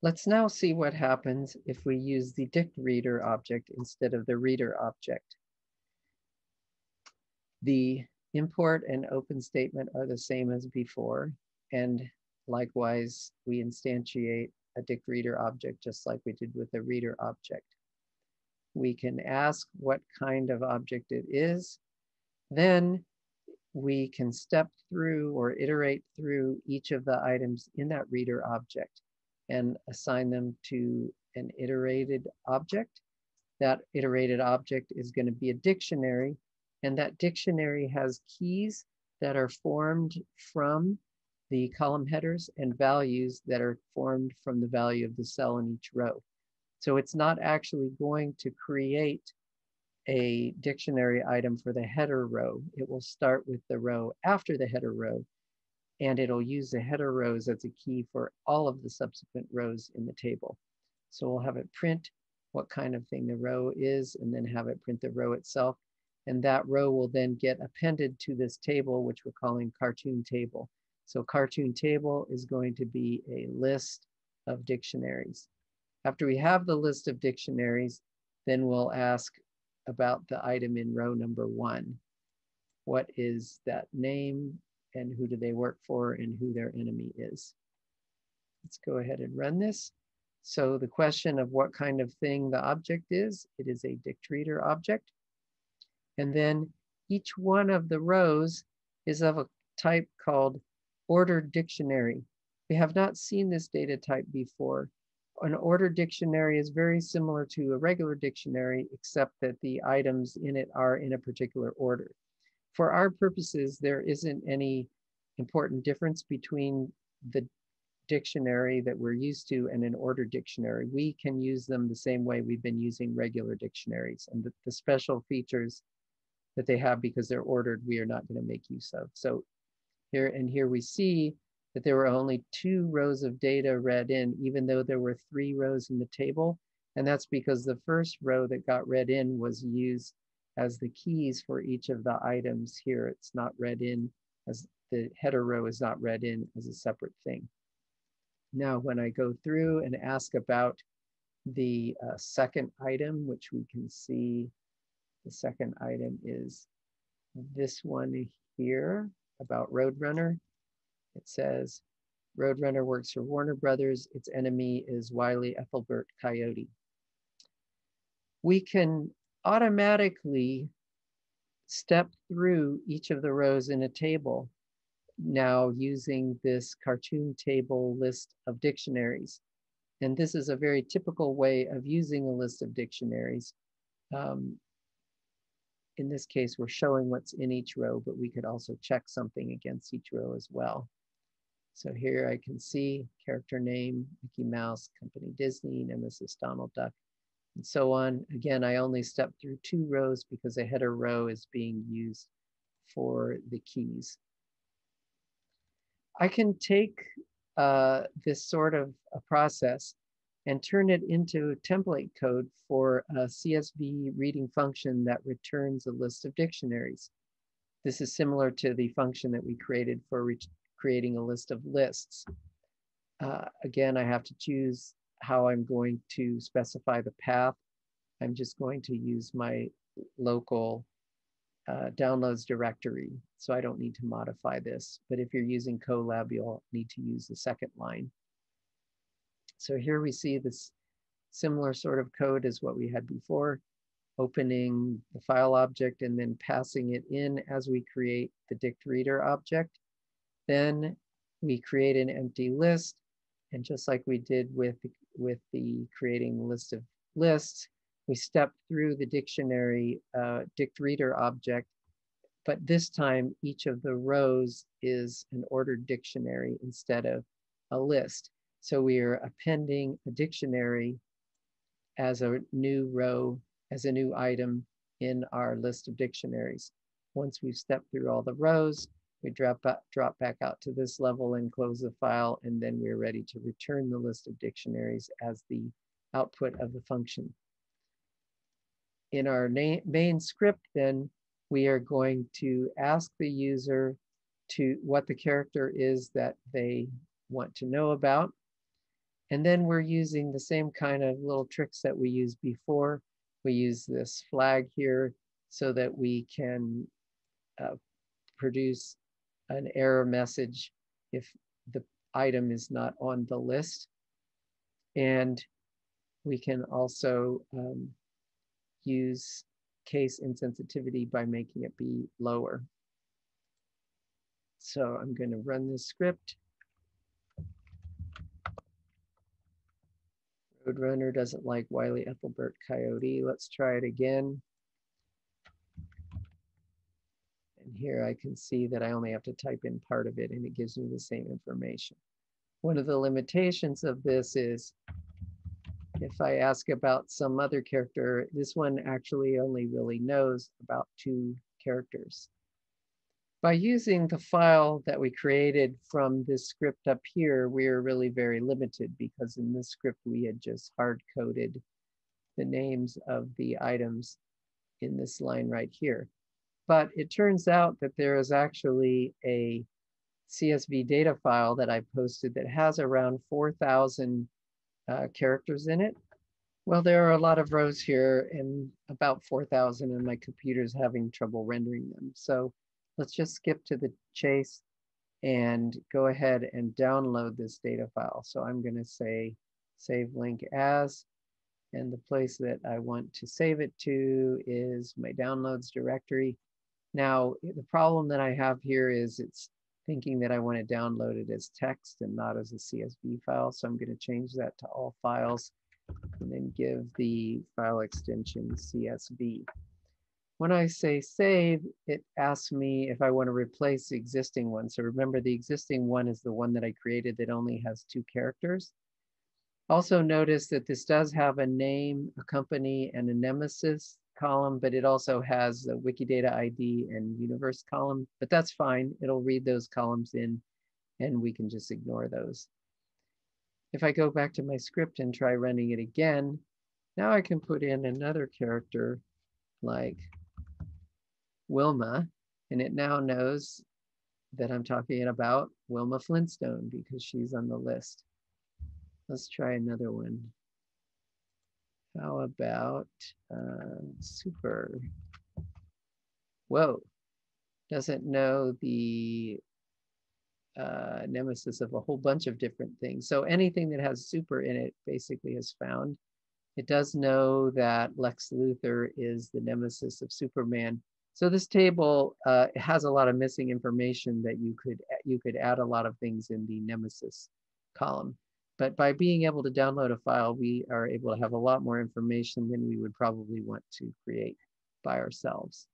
Let's now see what happens if we use the dict reader object instead of the reader object. The import and open statement are the same as before. And likewise, we instantiate a dict reader object just like we did with the reader object. We can ask what kind of object it is. Then we can step through or iterate through each of the items in that reader object and assign them to an iterated object. That iterated object is going to be a dictionary, and that dictionary has keys that are formed from the column headers and values that are formed from the value of the cell in each row. So it's not actually going to create a dictionary item for the header row. It will start with the row after the header row, and it'll use the header rows as a key for all of the subsequent rows in the table. So we'll have it print what kind of thing the row is, and then have it print the row itself. And that row will then get appended to this table, which we're calling cartoon table. So cartoon table is going to be a list of dictionaries. After we have the list of dictionaries, then we'll ask about the item in row number one. What is that name and who do they work for and who their enemy is? Let's go ahead and run this. So the question of what kind of thing the object is, it is a dict reader object. And then each one of the rows is of a type called ordered dictionary. We have not seen this data type before, an ordered dictionary is very similar to a regular dictionary, except that the items in it are in a particular order. For our purposes, there isn't any important difference between the dictionary that we're used to and an ordered dictionary. We can use them the same way we've been using regular dictionaries and the, the special features that they have because they're ordered, we are not gonna make use of. So here and here we see that there were only two rows of data read in, even though there were three rows in the table. And that's because the first row that got read in was used as the keys for each of the items here. It's not read in as the header row is not read in as a separate thing. Now, when I go through and ask about the uh, second item, which we can see, the second item is this one here about Roadrunner. It says, Roadrunner works for Warner Brothers. Its enemy is Wile Ethelbert Coyote. We can automatically step through each of the rows in a table now using this cartoon table list of dictionaries. And this is a very typical way of using a list of dictionaries. Um, in this case, we're showing what's in each row, but we could also check something against each row as well. So here I can see character name, Mickey Mouse, company Disney, Nemesis Donald Duck, and so on. Again, I only step through two rows because a header row is being used for the keys. I can take uh, this sort of a process and turn it into template code for a CSV reading function that returns a list of dictionaries. This is similar to the function that we created for creating a list of lists. Uh, again, I have to choose how I'm going to specify the path. I'm just going to use my local uh, downloads directory, so I don't need to modify this. But if you're using Colab, you'll need to use the second line. So here we see this similar sort of code as what we had before, opening the file object and then passing it in as we create the dict reader object. Then we create an empty list. And just like we did with, with the creating list of lists, we step through the dictionary uh, dict reader object, but this time each of the rows is an ordered dictionary instead of a list. So we are appending a dictionary as a new row, as a new item in our list of dictionaries. Once we've stepped through all the rows, we drop, drop back out to this level and close the file, and then we're ready to return the list of dictionaries as the output of the function. In our main script, then, we are going to ask the user to what the character is that they want to know about. And then we're using the same kind of little tricks that we used before. We use this flag here so that we can uh, produce an error message if the item is not on the list. And we can also um, use case insensitivity by making it be lower. So I'm going to run this script. Roadrunner doesn't like Wile Ethelbert Coyote. Let's try it again. Here I can see that I only have to type in part of it and it gives me the same information. One of the limitations of this is if I ask about some other character, this one actually only really knows about two characters. By using the file that we created from this script up here, we are really very limited because in this script we had just hard coded the names of the items in this line right here. But it turns out that there is actually a CSV data file that I posted that has around 4,000 uh, characters in it. Well, there are a lot of rows here and about 4,000 and my computer's having trouble rendering them. So let's just skip to the chase and go ahead and download this data file. So I'm gonna say save link as, and the place that I want to save it to is my downloads directory. Now, eh, the problem that I have here is it's thinking that I want to download it as text and not as a CSV file. So I'm going to change that to all files and then give the file extension CSV. When I say save, it asks me if I want to replace the existing one. So remember the existing one is the one that I created that only has two characters. Also notice that this does have a name, a company, and a nemesis column, but it also has the Wikidata ID and universe column, but that's fine. It'll read those columns in and we can just ignore those. If I go back to my script and try running it again, now I can put in another character like Wilma, and it now knows that I'm talking about Wilma Flintstone because she's on the list. Let's try another one. How about uh, super? Whoa, doesn't know the uh, nemesis of a whole bunch of different things. So anything that has super in it basically is found. It does know that Lex Luthor is the nemesis of Superman. So this table uh, has a lot of missing information that you could you could add a lot of things in the nemesis column. But by being able to download a file, we are able to have a lot more information than we would probably want to create by ourselves.